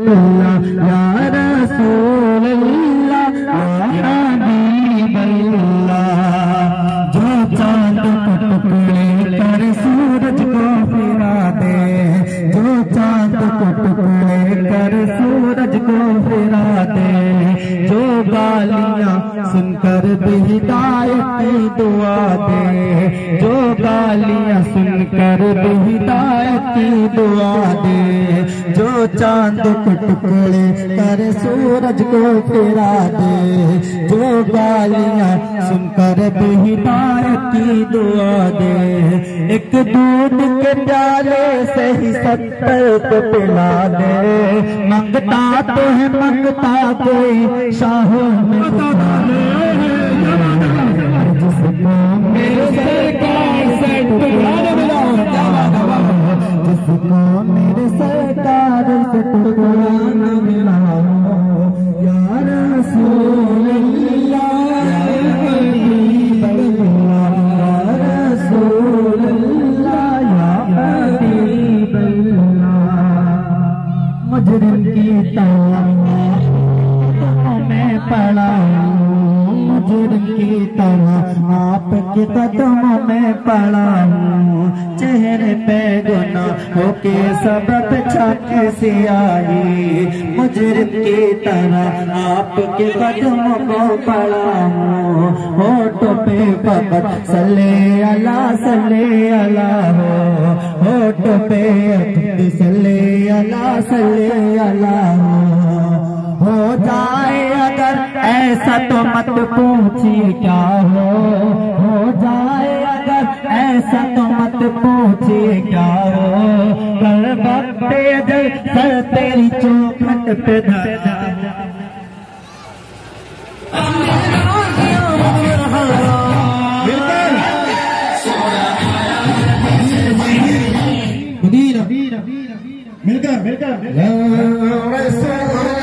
या रसूल गालियाँ सुनकर की दुआ दे। जो चाँद को टुकड़े कर सूरज को फिरा दे। जो गालियाँ सुनकर की दुआ दे। एक दूध के प्याले से ही सत्तर को पिला दे। मंगता तो है, मंगता कोई शाहों में मेरे सरकार सोल्या की मुजर गीता मड़ा हूँ की तरह आपके कदमों में पड़ा हूँ। चेहरे पे गुना होके सबक छक से आई? मुजरिम की तरह आपके कदमों को पड़ा हूँ। होठों पे फकत सले अला सले अला हो। होठों पे सले अला सले अला हो। हो जाए अगर ऐसा तो मत पूछिए क्या हो हो जाए अगर ऐसा तो मत पूछिए क्या हो कर वक्त अजल सर तेरी चौखट पे धरा मिलकर मिलकर नबी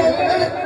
का झंडा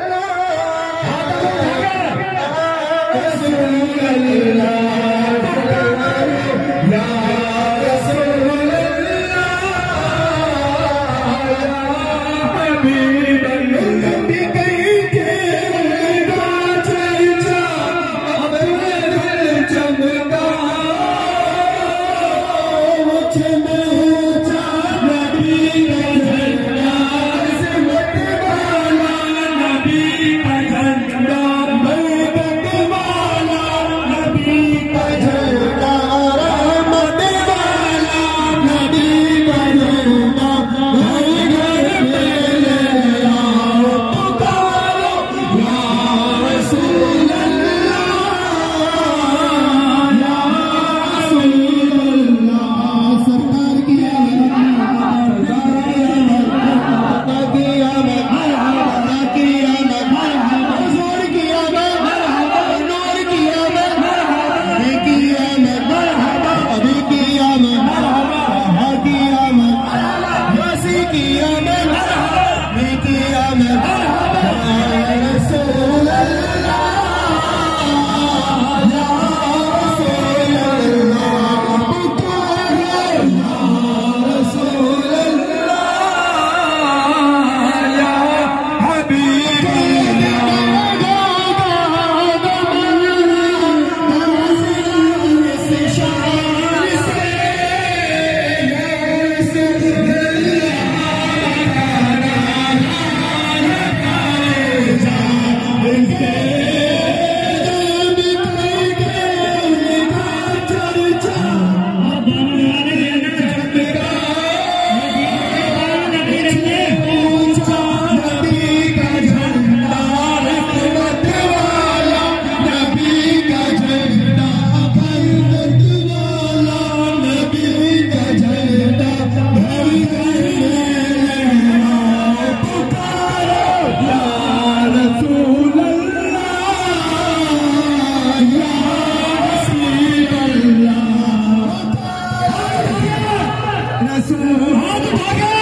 Vamos, Magal!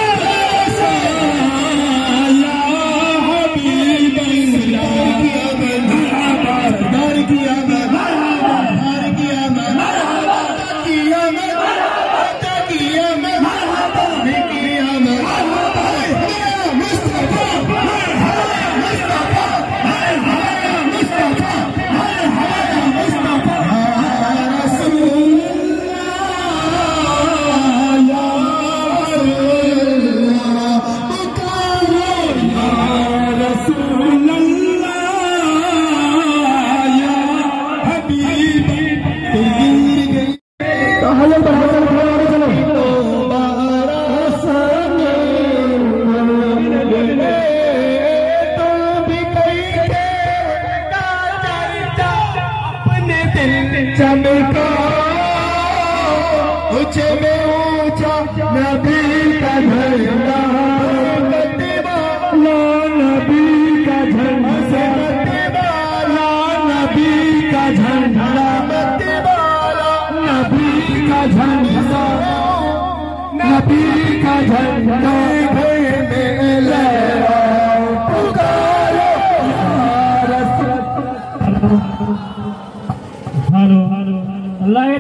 चमका में ऊंचा नबी का झंडा ला नबी का झंडा ला नबी का झंडा नबी का झंडा नबी का झंडा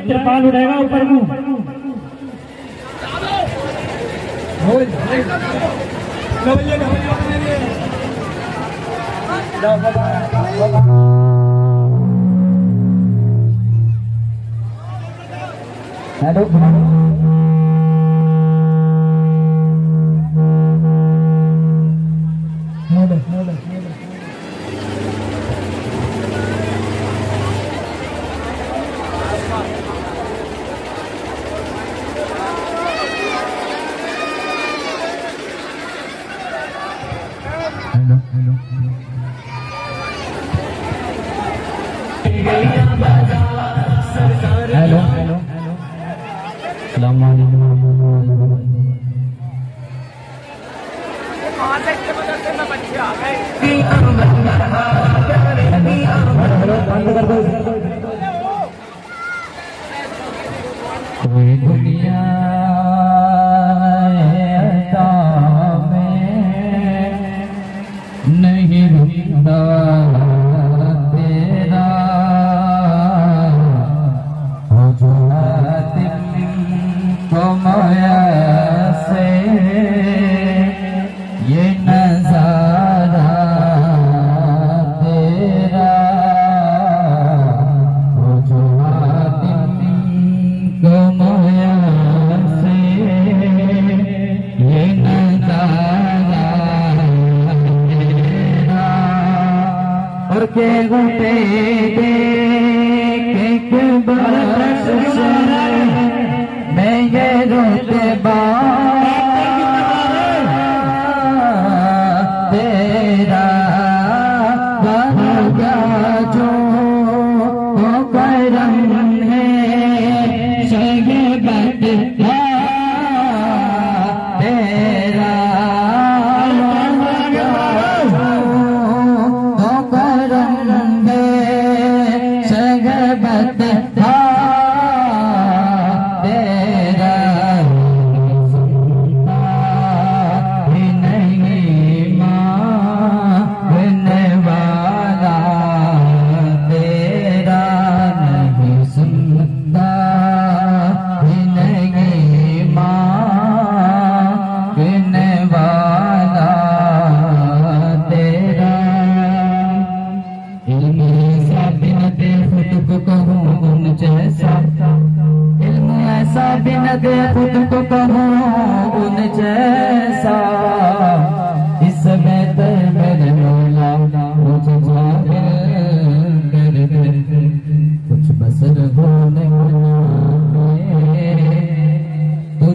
त्रिपाल उड़ेगा ऊपर मुँह। हेलो। हेलो सलाम कोई दुनिया No. मैं ये रोते बा बदला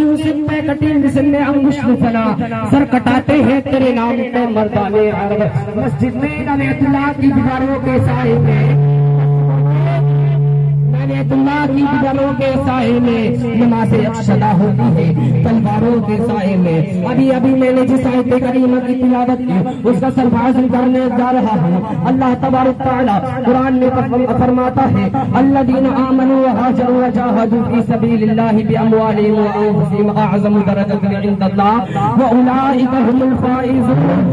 यूसुफ पे कटी मिसल में अंगुश फना सर कटाते हैं तेरे नाम पे मर्दाने अरब मस्जिद में अब्दुल्लाह की दीवारों के साए में मैं बैतुल्लाह की के साए में नमाज़ अक्षदा होती है, तलवारों के साए में। अभी अभी मैंने जिस आयत करीमा की तिलावत की, उसका सरभाषण करने जा रहा हूँ। अल्लाह तबारक कुरान में फरमाता है, अल्लदीन आमनु व हाजरू व हुमुल फाइज़ून।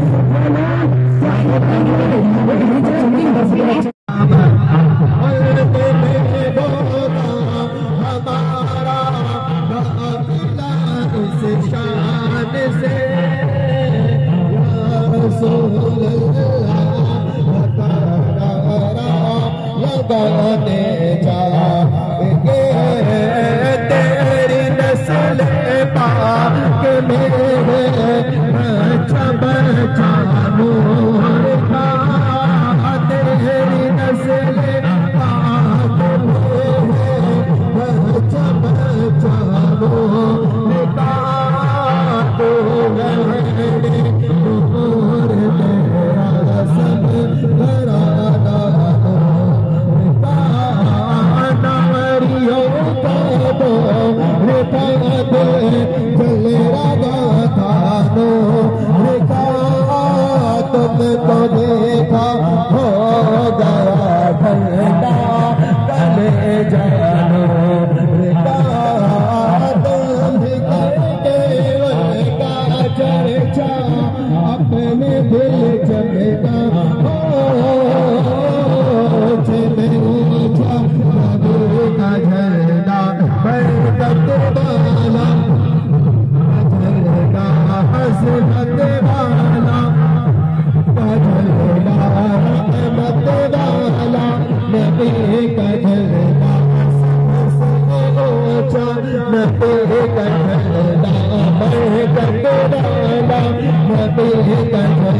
तो देखा हो गया ठंडा चले जाया पर